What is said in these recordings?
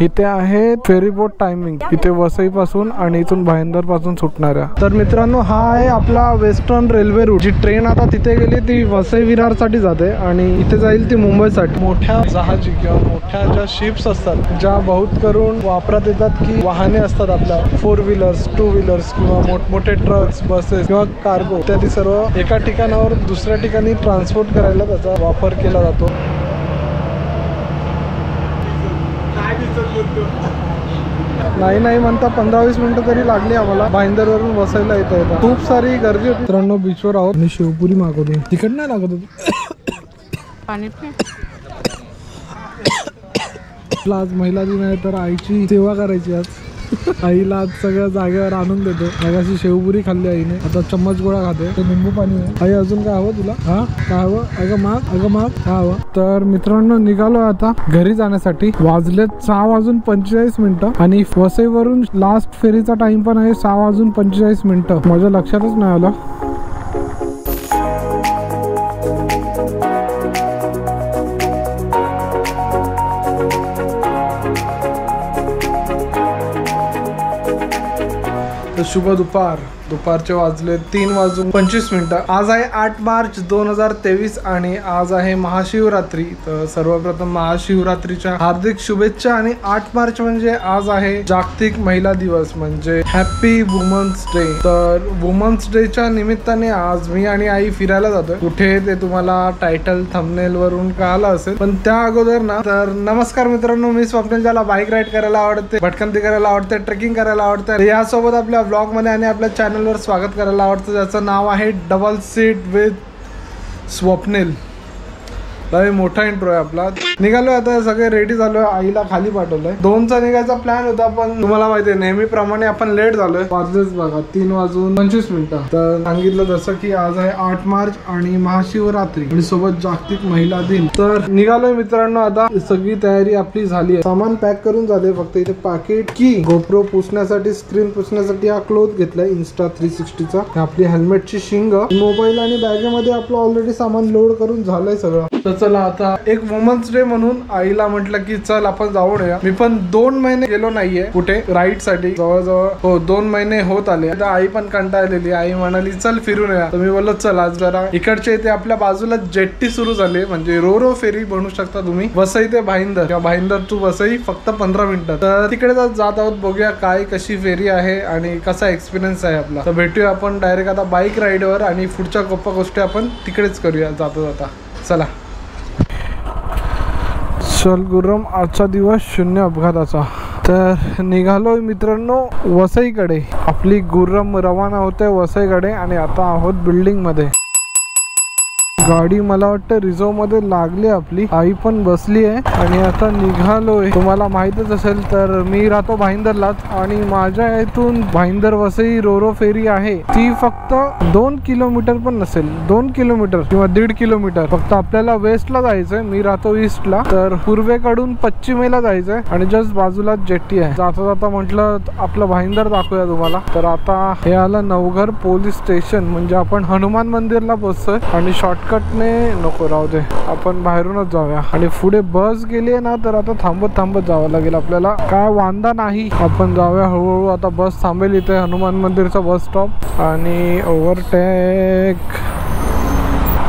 इथे आहे ferryboat timing इथे वसई पासून आणि इथून भाईंदरपासून सुटणाऱ्या. तर मित्रांनो हा आहे आपला वेस्टर्न रेल्वे रूट जी ट्रेन आता तिथे गेली ती वसई विरारसाठी जाते आणि इथे जाईल ती मुंबईसाठी. मोठ्या जहाजी किंवा मोठ्या ज्या शिप्स असतात ज्या बहुत करून वापरात येतात की वाहने असतात आपल्या. फोर व्हीलर्स टू व्हीलर्स किंवा मोठमोठे ट्रक्स बसेस किंवा कार्गो इत्यादी सर्व एका ठिकाणावर दुसऱ्या ठिकाणी ट्रान्सपोर्ट करायला त्याचा वापर केला जातो. नाही नाही म्हणता पंधरा वीस मिनिटं तरी लागली आम्हाला. भाईंदर वरून बसायला येता येतं. खूप सारी गर्दी होती. मित्रांनो बीचवर आहोत. आणि शिवपुरी मागवली. तिकट नाही लागत होती. पाणी आज महिला दिन आहे तर आईची सेवा करायची आज. आईला आज सगळ्या जागेवर आणून देतो. मगाशी शेवपुरी खाल्ली आईने. आता चम्मच गोळा खाते. ते निंबू पाणी आहे. आई अजून काय हवं तुला? हा? काय हवं? अगं माग अगं माग. काय हवं. तर मित्रांनो निघालो आता घरी जाण्यासाठी. वाजले सहा वाजून पंचेचाळीस मिनिटं. आणि वसईवरून लास्ट फेरीचा टाइम पण आहे सहा वाजून पंचेचाळीस मिनिटं. माझ्या लक्षातच नाही आलं. Eu subo do par. दुपारचे वाजले तीन वाजून पंचवीस मिनिटं. आज आहे आठ मार्च दोन हजार तेवीस आणि आज आहे महाशिवरात्री. तर सर्वप्रथम महाशिवरात्रीच्या हार्दिक शुभेच्छा आणि आठ मार्च म्हणजे आज आहे जागतिक महिला दिवस म्हणजे हॅपी वुमन्स डे तर वुमन्स डेच्या निमित्ताने आज मी आणि आई फिरायला जातोय. कुठे ते तुम्हाला टायटल थंबनेल वरून कळालं असेल. पण त्या अगोदर ना तर नमस्कार मित्रांनो मी स्वप्नील ज्याला बाईक राईड करायला आवडते भटकंती करायला आवडते ट्रेकिंग करायला आवडते. यासोबत आपल्या ब्लॉगमध्ये आणि आपल्या चॅनल चॅनलवर स्वागत करायला आवडतं. ज्याचं नाव आहे डबल सीट विथ स्वप्नील लय मोठा इंट्रो आहे आपला. निघालोय आता सगळे रेडी झालोय. आईला खाली पाठवलंय. दोनचा निघायचा प्लॅन होता पण तुम्हाला माहिती आहे नेहमीप्रमाणे आपण लेट झालोय. वाजलेच बघा तीन वाजून पंचवीस मिनिटं. तर सांगितलं जसं की आज आहे आठ मार्च आणि महाशिवरात्री. आणि सोबत जागतिक महिला दिन. तर निघालोय मित्रांनो आता. सगळी तयारी आपली झाली आहे. सामान पॅक करून झाले फक्त इथे पाकिट की गोप्रो पुसण्यासाठी स्क्रीन पुसण्यासाठी हा क्लोथ घेतलाय इन्स्टा थ्री सिक्स्टीचा आपली हेल्मेटची शिंग. मोबाईल आणि बॅगेमध्ये आपलं ऑलरेडी सामान लोड करून झालंय सगळं. तर चला आता. एक वुमन्स डे म्हणून आईला म्हटलं की चल आपण जाऊन येऊया मी पण दोन महिने गेलो नाहीये कुठे? राईडसाठी. जवळजवळ हो दोन महिने होत आले. आता आई पण कंटाळलेली. आई म्हणाली चल फिरून या तुम्ही बोललो चल आज जरा इकडच्या इथे आपल्या बाजूला जेट्टी सुरू झाली म्हणजे रो रो फेरी बनू शकता तुम्ही. वसई ते भाईंदर. किंवा भाईंदर टू वसई फक्त पंधरा मिनिटं. तर तिकडे जात जात आहोत बघूया काय कशी फेरी आहे आणि कसा एक्सपिरियन्स आहे आपला. तर भेटूया आपण डायरेक्ट आता बाईक राईडवर आणि पुढच्या गप्पा गोष्टी आपण तिकडेच करूया जाता जाता. चला. चल गुरम आजचा दिवस शून्य अपघाताचा. तर निघालोय मित्रांनो वसईकडे. आपली गुर्रम रवाना होते वसईकडे आणि आता आहोत बिल्डिंगमध्ये. गाडी मला वाटतं रिझर्वमध्ये लागली आपली. आई पण बसली आहे आणि आता निघालोय. तुम्हाला माहितच असेल तर मी राहतो भाईंदरलाच आणि माझ्या इथून भाईंदर वसई रोरो फेरी आहे. ती फक्त दोन किलोमीटर पण नसेल दोन किलोमीटर किंवा दीड किलोमीटर. फक्त आपल्याला वेस्टला जायचंय. मी राहतो ईस्टला तर पूर्वेकडून पश्चिमेला जायचंय आणि जस्ट बाजूला जेट्टी आहे. जाता जाता म्हटलं आपलं भाईंदर दाखवूया तुम्हाला. तर आता हे आलं नवघर पोलीस स्टेशन. म्हणजे आपण हनुमान मंदिरला पोहोचतोय आणि शॉर्ट शॉर्टकटने नको राहू दे. आपण बाहेरूनच जाऊया. आणि पुढे बस गेली आहे ना तर आता थांबत थांबत जावं लागेल आपल्याला. काय वांदा नाही. आपण जाऊया हळूहळू. आता बस थांबेल इथे हनुमान मंदिरचा बस स्टॉप आणि ओव्हरटेक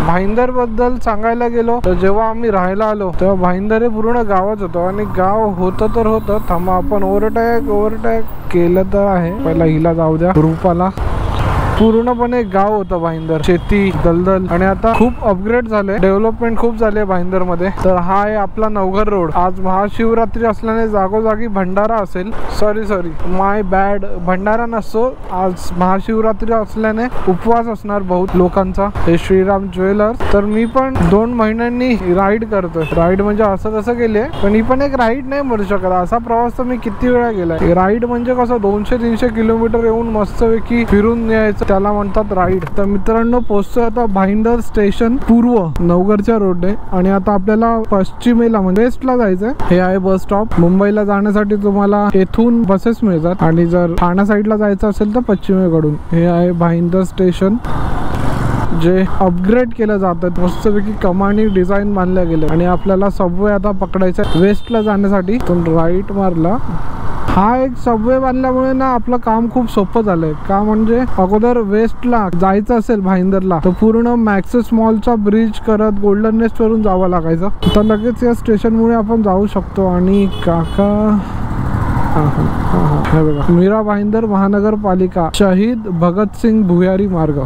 भाईंदरबद्दल सांगायला गेलो तर जेव्हा आम्ही राहायला आलो तेव्हा भाईंदर हे पूर्ण गावच होतं. आणि गाव होतं तर होतं. थांबा आपण ओव्हरटॅक ओव्हरटॅक केलं तर आहे. पहिला हिला जाऊ द्या. रूपाला. पूर्णपणे गाव होतं भाईंदर. शेती दलदल आणि आता खूप अपग्रेड झाले डेव्हलपमेंट खूप झाले भाईंदरमध्ये तर हा आहे आपला नवघर रोड आज महाशिवरात्री असल्याने जागोजागी भंडारा असेल. सॉरी सॉरी माय बॅड भंडारा नसतो आज महाशिवरात्री असल्याने उपवास असणार बहुत लोकांचा. हे श्रीराम ज्वेलर्स. तर मी पण दोन महिन्यांनी राईड करतोय. राईड म्हणजे असं तसं गेले पण ही पण एक राईड नाही म्हणू शकत. असा प्रवास तर मी किती वेळा गेलाय राईड म्हणजे कसं दोनशे तीनशे किलोमीटर येऊन मस्तपैकी फिरून यायचं त्याला म्हणतात राईड तर मित्रांनो पोहोचतोय आता भाईंदर स्टेशन पूर्व नवगरच्या रोडने आणि आता आपल्याला पश्चिमेला म्हणजे वेस्टला जायचंय. हे आहे बस स्टॉप मुंबईला जाण्यासाठी तुम्हाला येथून बसेस मिळतात. आणि जर ठाणा साईडला जायचं असेल तर पश्चिमेकडून. हे आहे भाईंदर स्टेशन जे अपग्रेड केलं जातात मस्तपैकी कमानी डिझाईन बांधल्या गेले आणि आपल्याला सबवे आता पकडायचं वेस्टला जाण्यासाठी. राईट मारला. हा एक सबवे बांधल्यामुळे ना आपलं काम खूप सोपं झालंय. का म्हणजे अगोदर वेस्टला जायचं असेल भाईंदरला तर पूर्ण मॅक्सेस मॉलचा ब्रिज करत गोल्डन नेस्ट वरून जावं लागायचं. तर लगेच या स्टेशनमुळे आपण जाऊ शकतो आणि काका हा, हा, हा, हा. हे बघा. मीरा भाईंदर महानगरपालिका शहीद भगतसिंग भुयारी मार्ग.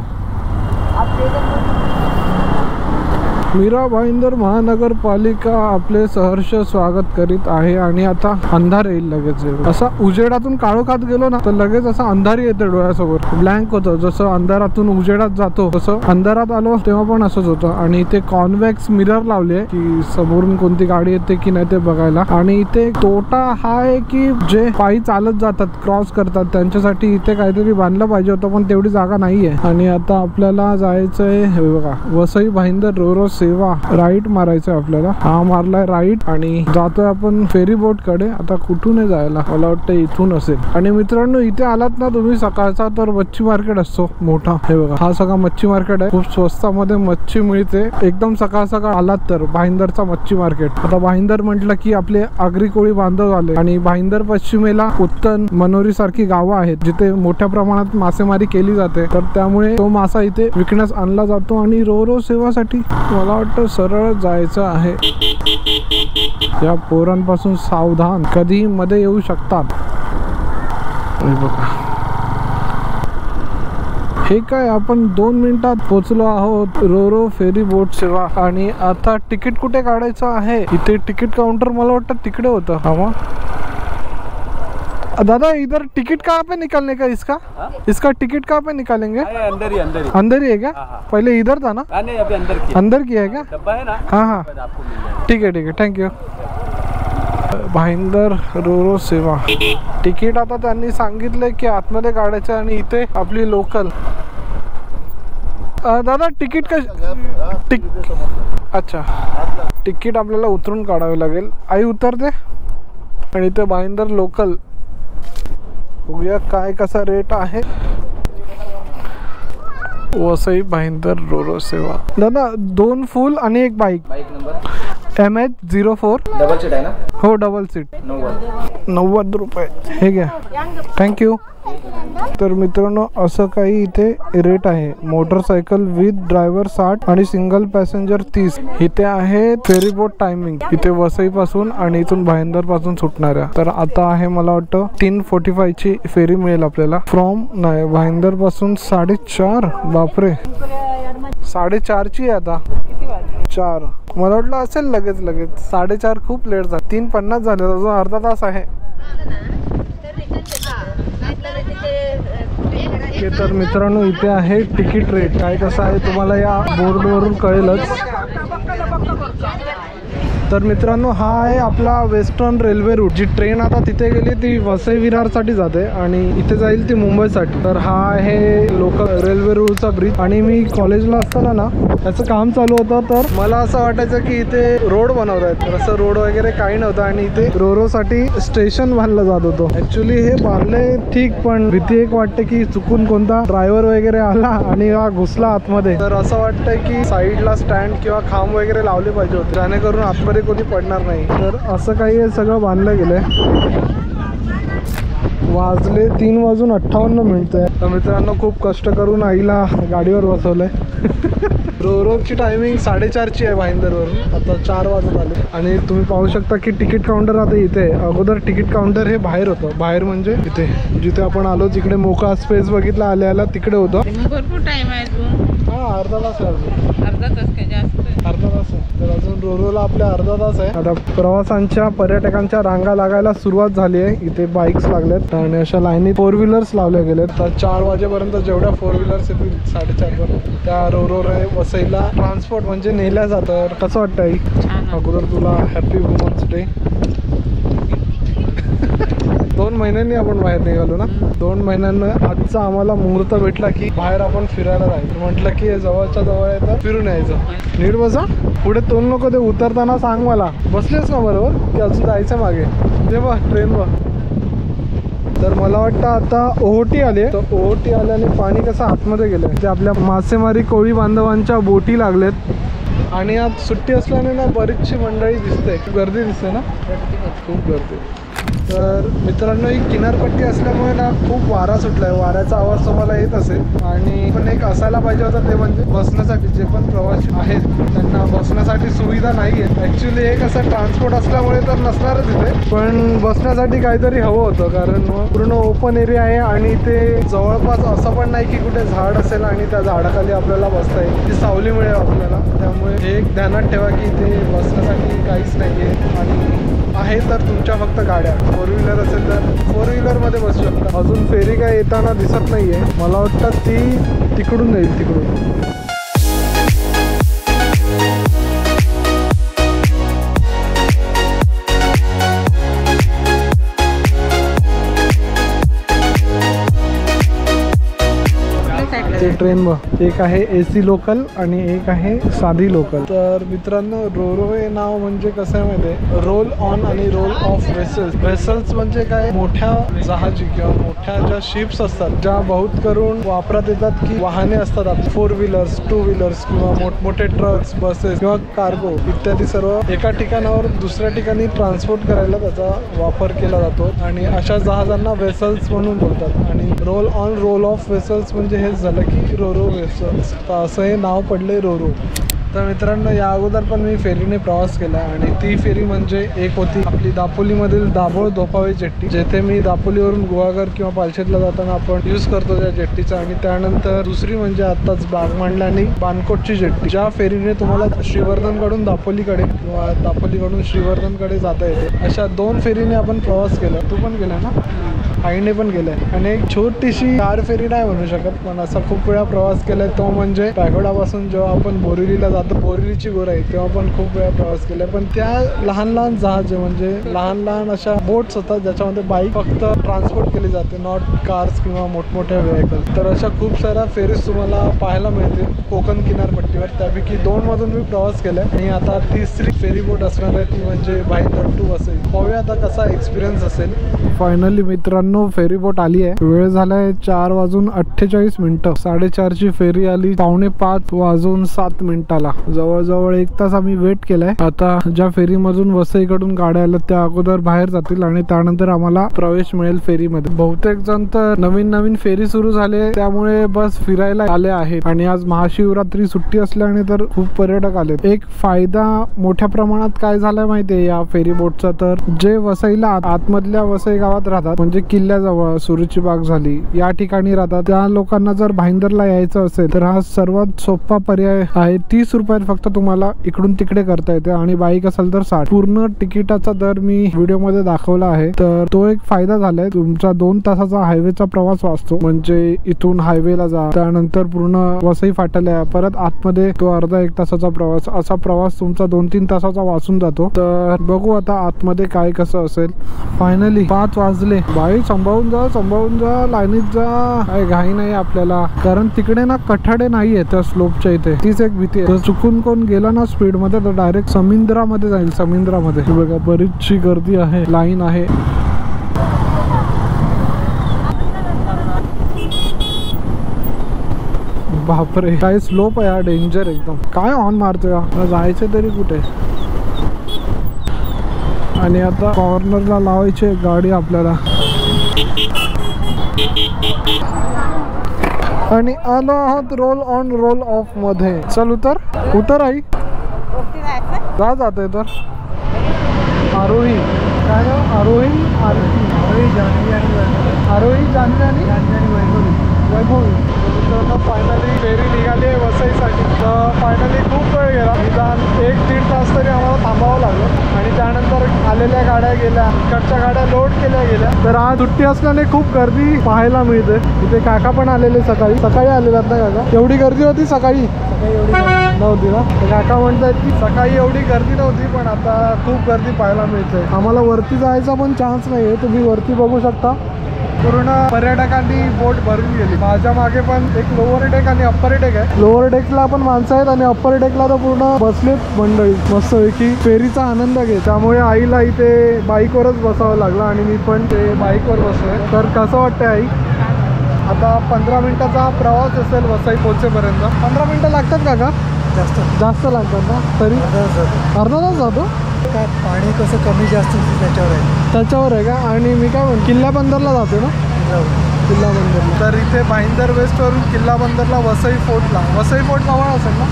मीरा भाईंदर महानगरपालिका आपले सहर्ष स्वागत करीत आहे आणि आता अंधार येईल लगेच असा उजेडातून काळोखात गेलो ना तर लगेच असा अंधार येते डोळ्यासमोर. ब्लँक होतं जसं अंधारातून उजेडात जातो तसं अंधारात आलो तेव्हा पण असंच होतं. आणि इथे कॉन्व्हेक्स मिरर लावले की समोरून कोणती गाडी येते की नाही ते बघायला. आणि इथे तोटा हा आहे की जे पायी चालत जातात क्रॉस करतात त्यांच्यासाठी इथे काहीतरी बांधलं पाहिजे होतं पण तेवढी जागा नाहीये. आणि आता आपल्याला जायचंय हे बघा वसई भाईंदर रोरोस सेवा राईट मारायचं आपल्याला. हा मारलाय राईट आणि जातोय आपण फेरी बोटकडे. आता कुठून जायला मला वाटतं इथून असेल. आणि मित्रांनो इथे आलात ना तुम्ही सकाळचा तर मच्छी मार्केट असतो मोठा. हे बघा हा सगळा मच्छी मार्केट आहे. खूप स्वस्तामध्ये मच्छी मिळते. एकदम सकाळ सकाळ आलात तर भाईंदरचा मच्छी मार्केट आता भाईंदर म्हटलं की आपले आगरी कोळी बांधव झाले. आणि भाईंदर पश्चिमेला उत्तन मनोरी सारखी गावं आहेत जिथे मोठ्या प्रमाणात मासेमारी केली जाते. तर त्यामुळे तो मासा इथे विकण्यास आणला जातो आणि रो रो सेवासाठी मला मला वाटतं सरळ जायचं आहे. या पोरांपासून सावधान कधीही मध्ये येऊ शकतात. हे बघा. हे काय आपण दोन मिनिटात पोचलो आहोत. रोरो फेरी बोट सेवा. आणि आता तिकीट कुठे काढायचं आहे? इथे तिकीट काउंटर मला वाटतं तिकडे होतं. हा मग दादा इधर टिकट कहाँ पे निकालने का इसका? इसका टिकट कहाँ पे निकालेंगे? अंदर ही अंदर ही। अंदर ही है क्या? पहले इधर था ना? हाँ नहीं अभी अंदर की अंदर किया है क्या? डब्बा है ना? हाँ हाँ। ठीक है ठीक आहे थँक्यू भाईंदर रोरो सेवा। तिकीट आता त्यांनी सांगितलंय की आतमध्ये काढायचं आणि इथे आपली लोकल दादा तिकीट का टिक अच्छा। तिकीट आपल्याला उतरून काढावे लागेल। आई उतरते आणि इथे भाईंदर लोकल बघूया काय कसा रेट आहे. वसई भाईंदर रोरो सेवा. दादा दोन फुल आणि एक bike bike number M H zero four double seat आहे ना? हो डबल सीट नव्वद. नव्वद रुपये. हे घ्या. थँक्यू तर मित्रांनो असं काही इथे रेट आहे. मोटरसायकल विथ ड्रायव्हर साठ आणि सिंगल पॅसेंजर तीस. इथे आहे फेरी बोट टायमिंग इथे वसई पासून आणि इथून भाईंदरपासून सुटणाऱ्या. तर आता आहे मला वाटतं तीन फोर्टी फाय ची फेरी मिळेल आपल्याला. फ्रॉम नाही भाईंदरपासून साडेचार. बापरे. साडेचारची आहे आता. चार. मला वाटलं असेल लगेच लगेच. साडेचार खूप लेट झाले. तीन पन्नास झाले. अजून अर्धा तास आहे. तर मित्रांनो इथे आहे तिकीट रेट काय कसं आहे तुम्हाला या बोर्डवरून कळेलच. तर मित्रांनो हा आहे आपला वेस्टर्न रेल्वे रूट जी ट्रेन आता तिथे गेली ती वसई विरारसाठी जाते आणि इथे जाईल ती मुंबईसाठी. तर हा आहे लोकल रेल्वे रूटचा ब्रिज आणि मी कॉलेजला असताना ना त्याचं काम चालू होतं. तर मला असं वाटायचं की इथे रोड बनवत आहेत तर असं रोड वगैरे काही नव्हतं आणि इथे रोरोसाठी स्टेशन बांधलं जात होतं. ऍक्च्युली हे बांधले ठीक पण भीती एक वाटते की चुकून कोणता ड्रायव्हर वगैरे आला आणि हा घुसला आतमध्ये. तर असं वाटतंय की साईडला स्टँड किंवा खांब वगैरे लावले पाहिजे होते. जेणेकरून आतमध्ये कोणी पडणार नाही. तर असं काही हे सगळं बांधलं गेलंय. वाजले तीन वाजून अठ्ठावन्न मिनिटं आहे. तर मित्रांनो खूप कष्ट करून आईला गाडीवर बसवलंय. रोरोची टायमिंग साडेचारची आहे भाईंदरवरून. आता चार वाजत आले. आणि तुम्ही पाहू शकता की तिकीट काउंटर आता इथे आहे. अगोदर तिकीट काउंटर हे बाहेर होतं. बाहेर म्हणजे इथे. जिथे आपण आलो तिकडे मोका स्पेस बघितला आल्या आल्या तिकडे होतं. भरपूर टाइम आहे हा अर्धा तास आहे अजून अर्धा तास काय जास्त अर्धा तास आहे. तर अजून रोरोला आपल्या अर्धा तास आहे. आता प्रवासांच्या पर्यटकांच्या रांगा लागायला सुरुवात झाली आहे. इथे बाईक्स लागल्यात आणि अशा लाईनीत फोर व्हीलर्स लावल्या गेल्यात तर चार वाजेपर्यंत जेवढ्या फोर व्हीलर्स येतील साडेचार पर्यंत त्या रोरो रे वसईला ट्रान्सपोर्ट म्हणजे नेल्या जातं कसं वाटतं आई अगोदर तुला हॅपी वुमन्स डे दोन महिन्यांनी आपण बाहेर निघालो ना. दोन महिन्यांना आजचा आम्हाला मुहूर्त भेटला की बाहेर आपण फिरायला जायचं. म्हटलं की जवळच्या जवळ आहे तर फिरून यायचं. नीट बसा. पुढे तोंड नको ते उतरताना सांग मला. बसलेस ना बरोबर? की अजून जायचं मागे? ते बघ ट्रेन बघ. तर मला वाटतं आता ओहोटी आली तर ओहोटी आल्याने पाणी कसं आतमध्ये गेलं ते आपल्या मासेमारी कोळी बांधवांच्या बोटी लागलेत. आणि आज सुट्टी असल्याने ना बरीचशी मंडळी दिसते गर्दी दिसते ना? खूप गर्दी. तर मित्रांनो ही किनारपट्टी असल्यामुळे ना खूप वारा सुटलाय. वाऱ्याचा आवाज तुम्हाला येत असेल. आणि पण एक असायला पाहिजे होता ते म्हणजे बसण्यासाठी. जे पण प्रवासी आहेत त्यांना बसण्यासाठी सुविधा नाही आहे ॲक्च्युली एक असं ट्रान्सपोर्ट असल्यामुळे तर नसणारच इथे. पण बसण्यासाठी काहीतरी हवं होतं. कारण पूर्ण ओपन एरिया आहे आणि ते जवळपास असं पण नाही की कुठे झाड असेल आणि त्या झाडाखाली आपल्याला बसता येईल. ती सावली मिळेल आपल्याला. त्यामुळे हे एक ध्यानात ठेवा की ते बसण्यासाठी काहीच नाही आहे आणि आहे तर तुमच्या फक्त गाड्या. फोर व्हीलर असेल तर फोर व्हीलरमध्ये बसू शकता. अजून फेरी काय येताना दिसत नाहीये. मला वाटतं ती तिकडून जाईल तिकडून. ट्रेन बघ एक आहे ए सी लोकल आणि एक आहे साधी लोकल. तर मित्रांनो रोरो हे नाव म्हणजे कसं आहे माहिती आहे? रोल ऑन आणि रोल ऑफ वेसल्स वेसल्स म्हणजे काय? मोठ्या जहाजी किंवा मोठ्या ज्या शिप्स असतात ज्या बहुत करून वापरात येतात की वाहने असतात फोर व्हीलर्स टू व्हीलर्स किंवा मोठमोठे ट्रक्स बसेस किंवा कार्गो इत्यादी सर्व एका ठिकाणावर दुसऱ्या ठिकाणी ट्रान्सपोर्ट करायला त्याचा वापर केला जातो. आणि अशा जहाजांना वेसल्स म्हणून बोलतात. आणि roll on roll off vessels म्हणजे हेच झालं की रोरो वेसल्स तर असं हे नाव पडले रोरो तर मित्रांनो या अगोदर पण मी फेरीने प्रवास केला आणि ती फेरी म्हणजे एक होती आपली दापोलीमधील दाभोळ धोपावे जेट्टी जेथे मी दापोलीवरून गुहागर किंवा पालशेतला जाताना आपण यूज करतो त्या जेट्टीचा आणि त्यानंतर दुसरी म्हणजे आत्ताच बागमांडला आणि बानकोटची जेट्टी. ज्या फेरीने तुम्हाला श्रीवर्धनकडून दापोलीकडे किंवा दापोलीकडून श्रीवर्धनकडे जाता येते अशा दोन फेरीने आपण प्रवास केला. तू पण गेला ना? आईने पण केलंय. आणि एक छोटीशी कार फेरी नाही म्हणू शकत पण असा खूप वेळा प्रवास केलाय तो म्हणजे पॅगोडापासून जेव्हा आपण बोरिवलीला जातो बोरिवलीची गोराई तेव्हा पण खूप वेळा प्रवास केलाय. पण त्या लहान लहान जहाज म्हणजे लहान लहान अशा बोट्स होतात ज्याच्यामध्ये बाईक फक्त ट्रान्सपोर्ट केली जाते नॉट कार्स किंवा मोठमोठ्या व्हेकल तर अशा खूप साऱ्या फेरीज तुम्हाला पाहायला मिळतील कोकण किनारपट्टीवर. त्यापैकी दोन मधून मी प्रवास केलाय. आणि आता तिसरी फेरी बोट असणार आहे ती म्हणजे बाईक टू असेल. पाहूया आता कसा एक्सपिरियन्स असेल. फायनली मित्रांनो फेरी बोट आली आहे. वेळ झालाय चार वाजून अठ्ठेचाळीस मिनिटं. साडेचारची फेरी आली पावणे पाच वाजून सात मिनिटाला. जवळजवळ एक तास आम्ही वेट केलाय. आता ज्या फेरीमधून वसईकडून गाड्या आल्या त्या अगोदर बाहेर जातील आणि त्यानंतर आम्हाला प्रवेश मिळेल फेरीमध्ये. बहुतेक जण तर नवीन नवीन फेरी सुरू झाले त्यामुळे बस फिरायला आले आहेत. आणि आज महाशिवरात्री सुट्टी असल्याने तर खूप पर्यटक आले एक फायदा मोठ्या प्रमाणात काय झालाय माहितीये या फेरी बोटचा तर? जे वसईला आतमधल्या वसई गावात राहतात म्हणजे किल्ल्याजवळ सुरूची बाग झाली. या ठिकाणी राहतात त्या लोकांना जर भाईंदरला यायचं असेल तर हा सर्वात सोपा पर्याय आहे. तीस रुपयात फक्त तुम्हाला इकडून तिकडे करता येते. आणि बाईक असेल तर साठ. पूर्ण तिकिटाचा दर मी व्हिडिओमध्ये दाखवला आहे. तर तो एक फायदा झालाय. तुमचा दोन तासाचा हायवेचा प्रवास वाचतो. म्हणजे इथून हायवेला जा. त्यानंतर पूर्ण वसई फाटल्या परत आतमध्ये तो अर्धा एक तासाचा प्रवास. असा प्रवास तुमचा दोन तीन तासाचा वाचून जातो. तर बघू आता आतमध्ये काय कसं असेल. फायनली पाच वाजले. बाई सांभाळून जा सांभाळून जा लाईनीत जा. काय घाई नाही आपल्याला. कारण तिकडे ना कठाडे नाहीये त्या स्लोपच्या इथे. तीच एक भीती आहे. जर चुकून कोण गेला ना स्पीडमध्ये तर डायरेक्ट समुद्रामध्ये जाईल समुद्रामध्ये. बघा बरीचशी गर्दी आहे. लाईन आहे. बापरे काय स्लोप आहे हा डेंजर एकदम. काय ऑन मारतोय हा? जायचं तरी कुठे? आणि आता कॉर्नरला लावायची आहे गाडी आपल्याला. आणि आलो आहोत रोल ऑन रोल ऑफमध्ये. चल उतर. उतर आई. का जात आहे तर. आरोही. काय हो? आरोही आरोही. जानवी आणि आरोही जानवी आणि वैभवी फायनली फेरी निघाली आहे वसईसाठी. तर फायनली खूप वेळ गेला. निदान एक दीड तास तरी आम्हाला थांबावं लागलं. आणि त्यानंतर आलेल्या गाड्या गेल्या. इकडच्या गाड्या लोड केल्या गेल्या. तर आज सुट्टी असल्याने खूप गर्दी पाहायला मिळते. इथे काका पण आलेले सकाळी. सकाळी आलेले ना काका? एवढी गर्दी होती सकाळी? सकाळी एवढी नव्हती ना? तर काका म्हणतात की सकाळी एवढी गर्दी नव्हती पण आता खूप गर्दी पाहायला मिळते. आम्हाला वरती जायचा पण चान्स नाही आहे तुम्ही वरती बघू शकता. पूर्ण पर्यटकांनी बोट भरून गेली. माझ्या मागे पण एक लोअर डेक आणि अप्पर डेक आहे. लोअर डेकला पण माणसं आहेत आणि अप्पर डेकला तर पूर्ण बसलेत मंडळी. मस्त की फेरीचा आनंद घे त्यामुळे आईला इथे बाईकवरच बसावं लागलं आणि मी पण ते बाईकवर बसलोय. तर कसं वाटतंय आई? आता पंधरा मिनिटाचा प्रवास असेल वसई पोहोचेपर्यंत. पंधरा मिनिटं लागतात का का जास्त जास्त लागतात ना? तरी? अर्धा तास जातो. काय पाणी कसं कमी जास्त त्याच्यावर आहे. त्याच्यावर आहे का? आणि मी काय म्हणतो किल्ला बंदरला जातो ना? किल्ला बंदरला. तर इथे भाईंदर वेस्टवरून किल्ला बंदरला वसई फोर्टला. वसई फोर्ट जवळ असेल ना?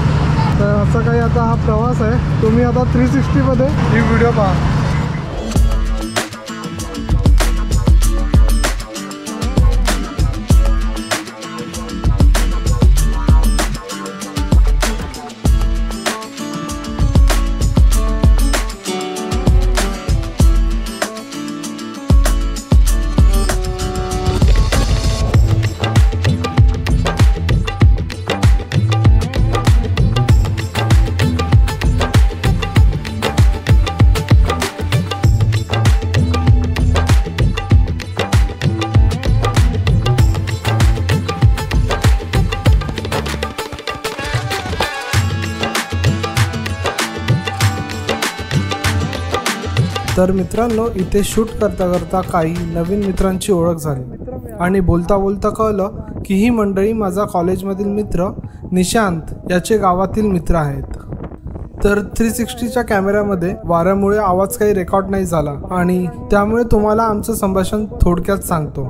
तर असं काही आता हा प्रवास आहे. तुम्ही आता थ्री सिक्स्टीमध्ये ही व्हिडिओ पहा. तर मित्रांनो इथे शूट करता करता काही नवीन मित्रांची ओळख झाली. आणि बोलता बोलता कळलं की ही मंडळी माझा कॉलेजमधील मित्र निशांत याचे गावातील मित्र आहेत. तर थ्री सिक्स्टीच्या कॅमेऱ्यामध्ये वाऱ्यामुळे आवाज काही रेकॉर्ड नाही झाला आणि त्यामुळे तुम्हाला आमचं संभाषण थोडक्यात सांगतो.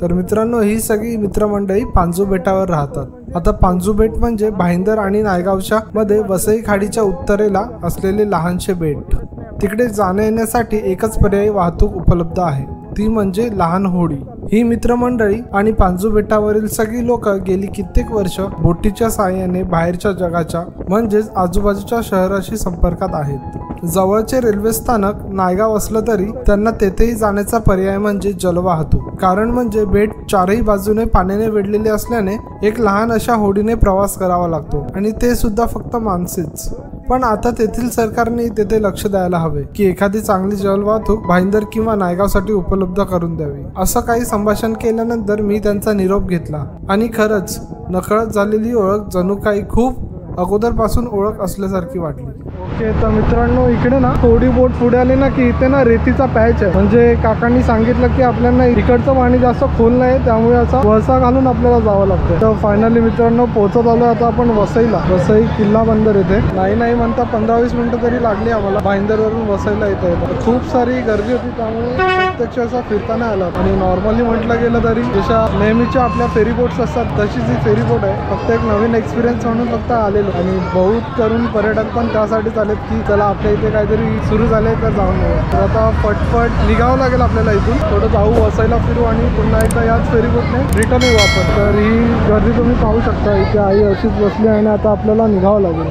तर मित्रांनो ही सगळी मित्रमंडळी पांजू बेटावर राहतात. आता पांजू बेट म्हणजे भाईंदर आणि नायगावच्या मध्ये वसई खाडीच्या उत्तरेला असलेले लहानसे बेट. तिकडे जाण्या येण्यासाठी एकच पर्यायी वाहतूक उपलब्ध आहे. ती म्हणजे लहान होडी. ही मित्रमंडळी आणि पांजू बेटावरील सगळी लोक गेली कित्येक वर्ष बोटीच्या साहाय्याने बाहेरच्या जगाच्या म्हणजेच आजूबाजूच्या शहराशी संपर्कात आहेत. जवळचे रेल्वे स्थानक नायगाव असलं तरी त्यांना तेथेही जाण्याचा पर्याय म्हणजे जलवाहतूक. कारण म्हणजे बेट चारही बाजूने पाण्याने वेढलेले असल्याने एक लहान अशा होडीने प्रवास करावा लागतो आणि ते सुद्धा फक्त माणसेच. पण आता तेथील सरकारने तेथे लक्ष द्यायला हवे की एखादी चांगली जलवाहतूक भाईंदर किंवा नायगावसाठी उपलब्ध करून द्यावी. असं काही संभाषण केल्यानंतर मी त्यांचा निरोप घेतला. आणि खरंच नकळत झालेली ओळख जणू काही खूप अगोदरपासून ओळख असल्यासारखी वाटली. ओके तर मित्रांनो इकडे ना थोडी बोट पुढे आली ना की इथे ना रेतीचा पॅच आहे. म्हणजे काकांनी सांगितलं की आपल्याला इकडचं पाणी जास्त खोल नाही त्यामुळे असा वळसा घालून आपल्याला जावं लागतं. तर फायनली मित्रांनो पोहोचत आलो आता आपण वसईला. वसई किल्ला बंदर येथे नाही नाही म्हणता पंधरा वीस मिनिटं तरी लागली आम्हाला. भाईंदरवरून वसईला येत येतं खूप सारी गर्दी होती त्यामुळे प्रत्यक्ष असा फिरता नाही आला. आणि नॉर्मली म्हटलं गेलं तरी जशा नेहमीच्या आपल्या फेरीबोट्स असतात तशीच ही फेरीबोट आहे. फक्त एक नवीन एक्सपिरियन्स म्हणून फक्त आलेली आणि बहुत करून पर्यटक पण त्यासाठीच आलेत की चला आपल्या इथे काहीतरी सुरू झाले तर जाऊन तर आता पटपट निघावं लागेल आपल्याला इथून. थोडं जाऊ वसायला फिरू आणि पुन्हा एकदा याच फेरीबोटने रिटर्न येऊ आपण. तर ही गर्दी तुम्ही पाहू शकता. इथे आई अशीच बसली आहे आणि आता आपल्याला निघावं लागेल.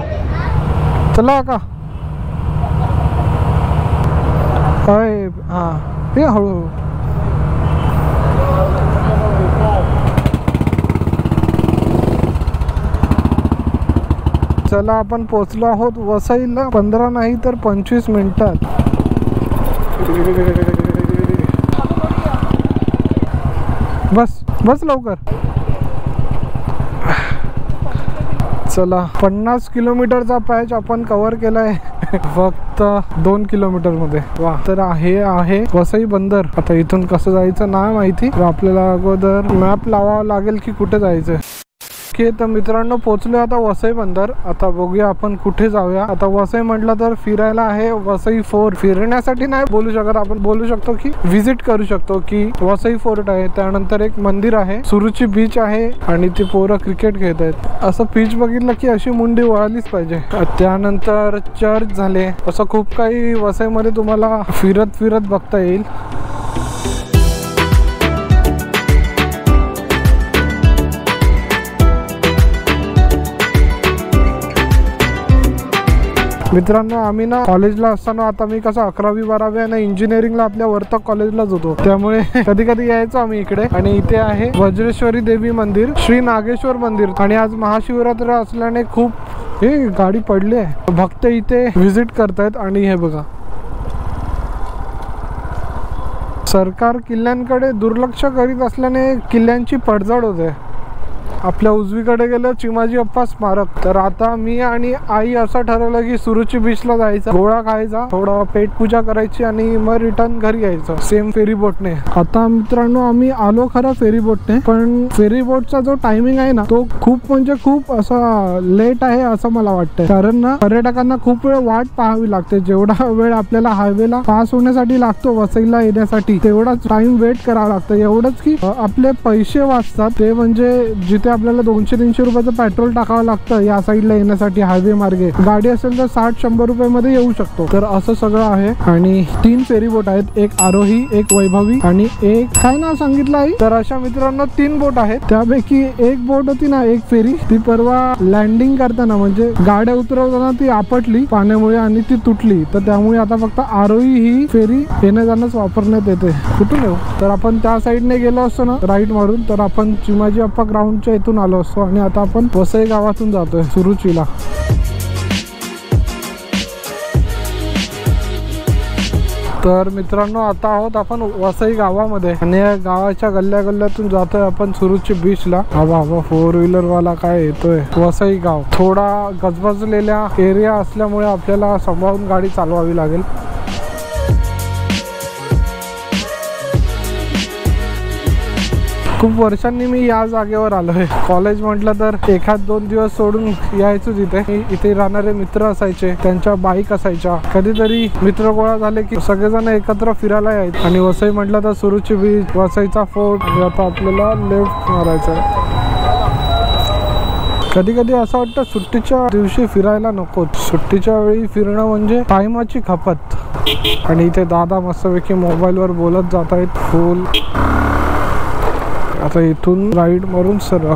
चला का हां. हे हळूहळू. चला आपण पोचलो आहोत वसईला. पंधरा नाही तर पंचवीस मिनिटात. बस बस लवकर. चला पन्नास किलोमीटरचा पॅच आपण कव्हर केलाय. फक्त दोन किलोमीटरमध्ये वा तर हे आहे वसई बंदर. आता इथून कसं जायचं नाही माहिती. आपल्याला अगोदर मॅप लावावा लागेल की कुठे जायचं ओके तर मित्रांनो पोचलो आता वसई बंदर. आता बघूया आपण कुठे जाऊया. आता वसई म्हटलं तर फिरायला आहे वसई फोर्ट. फिरण्यासाठी नाही बोलू शकत. आपण बोलू शकतो की व्हिजिट करू शकतो की वसई फोर्ट आहे. त्यानंतर एक मंदिर आहे. सुरुची बीच आहे आणि ती पोरं क्रिकेट खेळत आहेत. असं बीच बघितलं की अशी मुंडी वळालीच पाहिजे. त्यानंतर चर्च झाले. असं खूप काही वसईमध्ये तुम्हाला फिरत फिरत बघता येईल. मित्रांनो आम्ही ना कॉलेजला असताना आता मी कसं अकरावी बारावी आणि इंजिनिअरिंगला आपल्या वर्तक कॉलेजलाच होतो. त्यामुळे कधी कधी यायचो आम्ही इकडे. आणि इथे आहे वज्रेश्वरी देवी मंदिर श्री नागेश्वर मंदिर. आणि आज महाशिवरात्र असल्याने खूप हे गाडी पडली आहे. भक्त इथे व्हिजिट करतायत आणि हे बघा. सरकार किल्ल्यांकडे दुर्लक्ष करीत असल्याने किल्ल्यांची पडझड होते. आपल्या उजवीकडे गेलं चिमाजी अप्पा स्मारक. तर आता मी आणि आई असं ठरवलं की सुरुची बीचला जायचं. गोळा खायचा थोडं पेट पूजा करायची आणि मग रिटर्न घरी यायचं. सेम फेरी बोटने आता मित्रांनो आम्ही आलो खरं फेरी बोटने पण फेरी बोटचा जो टायमिंग आहे ना तो खूप म्हणजे खूप असा लेट आहे असं मला वाटतंय. कारण ना पर्यटकांना खूप वेळ वाट पाहावी लागते. जेवढा वेळ आपल्याला हायवेला पास होण्यासाठी लागतो वसईला येण्यासाठी तेवढाच टाइम वेट करावा लागतं. एवढंच की आपले पैसे वाचतात. ते म्हणजे जिथे आपल्याला दोनशे तीनशे रुपयाचं पेट्रोल टाकावं लागतं या साईडला येण्यासाठी हायवे मार्गे. गाडी असेल तर साठ शंभर रुपये मध्ये येऊ शकतो. तर असं सगळं आहे. आणि तीन फेरी बोट आहेत. एक आरोही एक वैभवी आणि एक काय ना सांगितलं आहे तर अशा मित्रांनो तीन बोट आहेत. त्यापैकी एक बोट होती ना एक फेरी ती परवा लँडिंग करताना म्हणजे गाड्या उतरवताना ती आपटली पाण्यामुळे आणि ती तुटली. तर त्यामुळे आता फक्त आरोही ही फेरी येण्या जाण्यास वापरण्यात येते. कुठून येऊ? तर आपण त्या साईडने गेलो असतो ना राईट मारून तर आपण चिमाजी अप्पा ग्राउंडच्या गावातून आलो असतो आणि आता आपण वसई गावातून जातोय सुरुचीला. तर मित्रांनो आता आहोत आपण वसई गावामध्ये. आणि या गावाच्या गल्ल्या गल्ल्यातून जातोय आपण सुरुची बीचला हा बाबा फोर व्हीलर वाला काय येतोय. वसई गाव. थोडा गजबजलेल्या एरिया असल्यामुळे आपल्याला सांभाळून गाडी चालवावी लागेल. खूप वर्षांनी मी या जागेवर आलोय. कॉलेज म्हटलं तर एखाद दोन दिवस सोडून यायचो तिथे इथे राहणारे मित्र असायचे त्यांच्या बाईक असायच्या. कधीतरी मित्र गोळा झाले की सगळेजण एकत्र फिरायला यायचे. आणि वसई म्हटलं तर सुरुची बीच वसईचा फोर्ट आता आपल्याला लेफ्ट मारायचा आहे. कधी कधी असं वाटतं सुट्टीच्या दिवशी फिरायला नको सुट्टीच्या वेळी फिरणं म्हणजे टायमाची खपत. आणि इथे दादा मस्तपैकी मोबाईलवर बोलत जात आहेत फुल आता इथून राईड मारून सरळ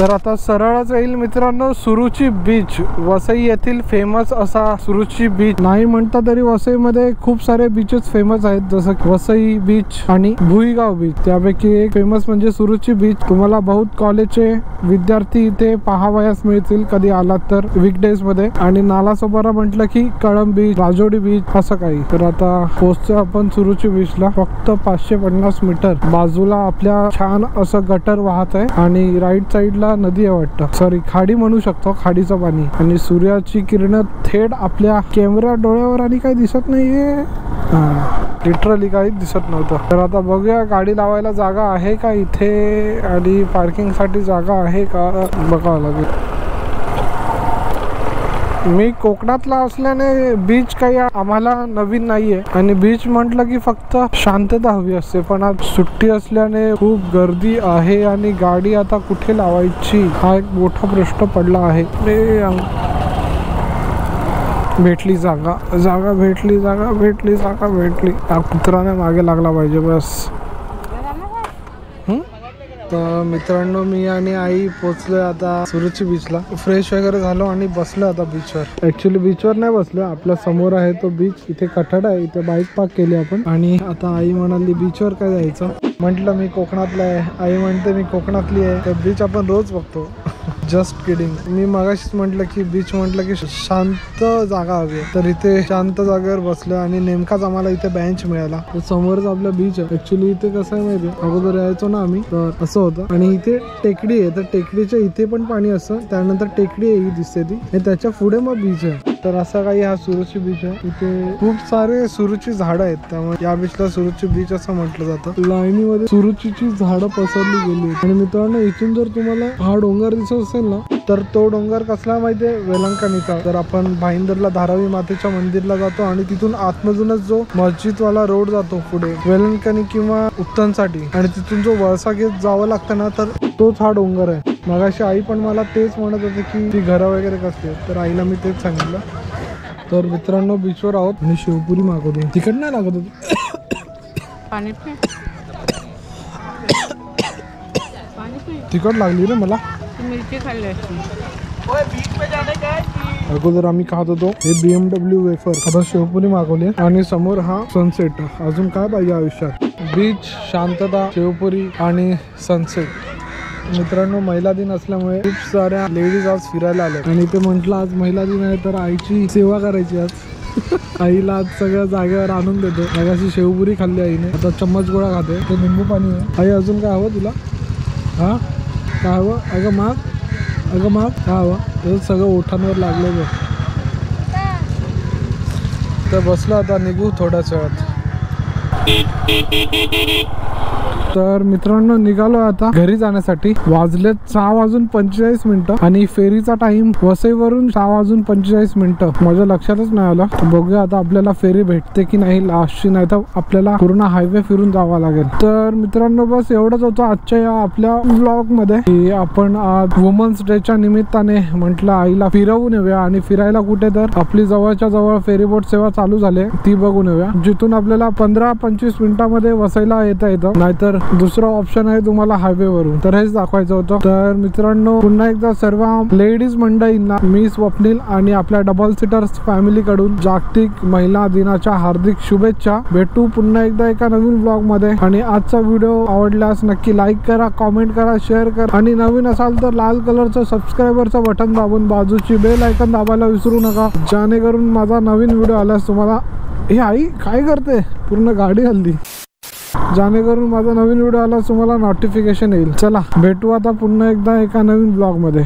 तर आता सरळच येईल मित्रांनो सुरुची बीच. वसई येथील फेमस असा सुरुची बीच. नाही म्हणता तरी वसईमध्ये खूप सारे बीचेस फेमस आहेत जसं वसई बीच आणि भुईगाव बीच. त्यापैकी एक फेमस म्हणजे सुरुची बीच. तुम्हाला बहुत कॉलेजचे विद्यार्थी इथे पाहावयास मिळतील कधी आलात तर वीकडेजमध्ये. आणि नालासोपारा म्हटलं की कळंब बीच राजोडी बीच असं काही. तर आता पोहोचतो आपण सुरुची बीचला फक्त पाचशे पन्नास मीटर. बाजूला आपल्या छान असं गटर वाहत आहे आणि राईट साईडला नदी आहे वाटतं. सॉरी खाडी म्हणू शकतो खाडीचं पाणी. आणि सूर्याची किरण थेट आपल्या कॅमेरा डोळ्यावर आणि काही दिसत नाहीये. लिटरली काहीच दिसत नव्हतं. तर आता बघूया गाडी लावायला जागा आहे का इथे? आणि पार्किंगसाठी जागा आहे का? बघावं लागेल. मी कोकणातला असल्याने बीच काही आम्हाला नवीन नाहीये. आणि बीच म्हटलं की फक्त शांतता हवी असते. पण आज सुट्टी असल्याने खूप गर्दी आहे आणि गाडी आता कुठे लावायची हा एक मोठा प्रश्न पडला आहे. भेटली जागा. जागा भेटली जागा भेटली जागा भेटली. कुत्राने मागे लागला पाहिजे बस. तर मित्रांनो मी आणि आई पोचलोय आता सुरुची बीचला फ्रेश वगैरे झालो आणि बसलो आता बीचवर ऍक्च्युली बीचवर नाही बसलो आपल्यासमोर आहे तो बीच इथे कठड आहे. इथे बाईक पार्क केली आपण. आणि आता आई म्हणाली बीचवर काय जायचं? म्हंटल मी कोकणातला आहे. आई म्हणते मी कोकणातली आहे. तर बीच आपण रोज बघतो. जस्ट किडिंग मी मगाशीच म्हटलं की बीच म्हटलं की शांत जागा हवी तर इथे शांत जागेवर बसलो आणि नेमकाच आम्हाला इथे बेंच मिळाला. तर समोरच आपला बीच आहे. ऍक्च्युली इथे कसं आहे माहिती अगोदर यायचो ना आम्ही तर असं होतं. आणि इथे टेकडी आहे. तर टेकडीच्या इथे पण पाणी असतं. त्यानंतर टेकडी आहे ही दिसते ती. आणि त्याच्या पुढे मग बीच आहे. तर असा काही हा सुरुची बीच आहे. इथे खूप सारे सुरुची झाडं आहेत. त्यामुळे या बीचला सुरुची बीच असं म्हटलं जातं. लाईनीमध्ये सुरुचीची झाडं पसरली गेली आणि मित्रांनो इथून जर तुम्हाला हा डोंगर दिसत असेल ना तर तो डोंगर कसला माहितीये वेलंकणीचा. तर आपण भाईंदरला धारावी मातेच्या मंदिरला जातो आणि तिथून आतमधूनच जो मस्जिदवाला रोड जातो पुढे वेलंकणी किंवा उत्तनसाठी. आणि तिथून जो वळसा घेत जावं लागतं ना तर तोच हा डोंगर आहे. मगाशी आई पण मला तेच म्हणत होते की ती घरं वगैरे कसली आहेत. तर आईला मी तेच सांगितलं. तर मित्रांनो बीचवर आहोत आणि शिवपुरी मागवतो तिकट नाही लागत होती. तिकट लागली रे मला. मिरची खाल्ली अगोदर आम्ही खात होतो हे बीएमडब्ल्यू वेफर आता शेवपुरी मागवली आणि समोर हा सनसेट अजून काय पाहिजे आयुष्यात? बीच शांतता शेवपुरी आणि सनसेट मित्रांनो महिला दिन असल्यामुळे खूप साऱ्या लेडीज आज फिरायला आल्या आणि ते म्हटलं आज महिला दिन आहे तर आईची सेवा करायची आज. आईला आज सगळ्या जागेवर आणून देतो. मगाशी शेवपुरी खाल्ली आईने. आता चम्मच गोळा खाते. ते निंबू पाणी आहे. आई अजून काय हवं तुला? हा? काय हवं? अगं माग. अगं माग. काय हवं? हे सगळं ओठांवर लागलं बघ. तर बसलो आता निघू थोड्याच वेळात. तर मित्रांनो निघालो आता घरी जाण्यासाठी. वाजलेत सहा वाजून पंचेचाळीस मिनिटं आणि फेरीचा टाइम वसईवरून सहा वाजून पंचेचाळीस मिनिटं. माझ्या लक्षातच नाही आलं. बघूया आता आपल्याला फेरी भेटते की नाही लास्टची नाही तर आपल्याला पूर्ण हायवे फिरून जावा लागेल. तर मित्रांनो बस एवढंच होतं आजच्या या आपल्या ब्लॉगमध्ये की आपण आज वुमन्स डेच्या निमित्ताने म्हटलं आईला फिरवून येऊया आणि फिरायला कुठे तर. आपली जवळच्या जवळ फेरीबोट सेवा चालू झाली ती बघून येऊया. जिथून आपल्याला पंधरा पंचवीस मिनिटांमध्ये वसईला येता येतं. नाहीतर दुसरा ऑप्शन आहे तुम्हाला हायवे वरून. तर हेच दाखवायचं होतं. तर मित्रांनो पुन्हा एकदा सर्व लेडीज मंडळींना मी स्वप्नील आणि आपल्या डबल सीटर्स फॅमिली कडून जागतिक महिला दिनाच्या हार्दिक शुभेच्छा. भेटू पुन्हा एकदा एका नवीन ब्लॉगमध्ये. आणि आजचा व्हिडिओ आवडल्यास नक्की लाईक करा कॉमेंट करा शेअर करा. आणि नवीन असाल तर लाल कलरचं सबस्क्रायबरचं बटन दाबून बाजूची बेल आयकन दाबायला विसरू नका. जेणेकरून माझा नवीन व्हिडिओ आल्यास तुम्हाला हे आई काय करते? पूर्ण गाडी हल्ली. जेणेकरून माझा नवीन व्हिडिओ आला तुम्हाला नोटिफिकेशन येईल. चला भेटू आता पुन्हा एकदा एका नवीन ब्लॉगमध्ये.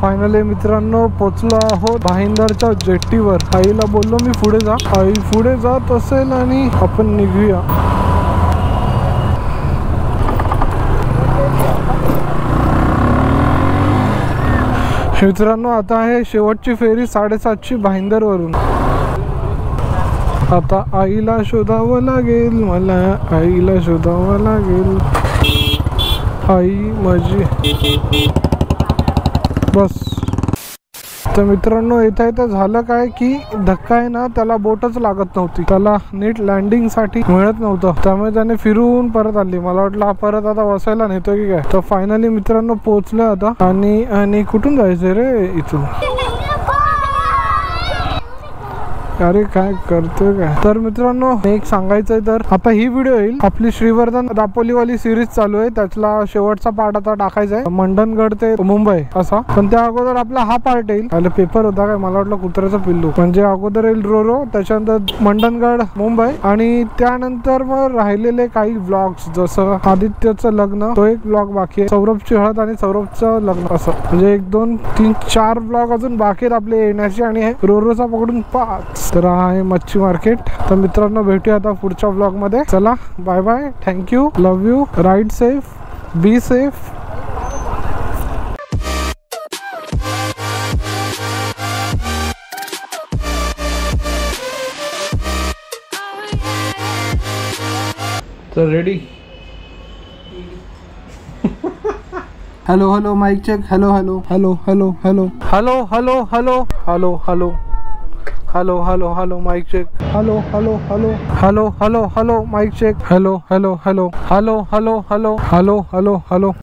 फायनली मित्रांनो पोचलो आहोत भाईंदरच्या जेट्टीवर आईला बोललो मी पुढे जा. आई पुढे जात असेल आणि आपण निघूया. मित्रांनो आता आहे शेवटची फेरी साडेसातची भाईंदरवरून. आता आईला शोधावं लागेल मला आईला शोधावं लागेल. आई माझी. बस. तर मित्रांनो येता येता झालं काय की धक्का आहे ना त्याला बोटच लागत नव्हती. त्याला नीट लँडिंगसाठी मिळत नव्हतं. त्यामुळे त्याने फिरून परत आली मला वाटलं हा परत आता वसायला नेतो की काय? तर फायनली मित्रांनो पोहोचलोय आता. आणि आणि कुठून जायचं रे इथून? अरे काय करतोय काय? तर मित्रांनो एक सांगायचंय तर आता ही व्हिडिओ येईल. आपली श्रीवर्धन दापोलीवाली सिरीज चालू आहे. त्यातला शेवटचा पार्ट आता टाकायचा आहे. मंडनगड ते मुंबई असा. पण त्या अगोदर आपला हा पार्ट येईल. पहिले पेपर होता काय? मला वाटलं कुत्र्याचा पिल्लू. म्हणजे अगोदर येईल रोरो त्याच्यानंतर मंडनगड मुंबई आणि त्यानंतर मग राहिलेले काही ब्लॉग्स जसं आदित्यचं लग्न तो एक ब्लॉग बाकी आहे. सौरभची हळद आणि सौरभचं लग्न असं. म्हणजे एक दोन तीन चार ब्लॉग अजून बाकी आहेत आपले येण्याचे आणि रोरोचा पकडून पाच. तर हा आहे मच्छी मार्केट. तर मित्रांनो भेटूया आता पुढच्या ब्लॉग मध्ये चला bye bye thank you love you ride safe be safe तर ready hello hello mic check hello hello hello hello hello hello hello hello hello hello hello hello hello mic check hello hello hello hello hello hello mic check hello hello hello hello hello hello hello hello hello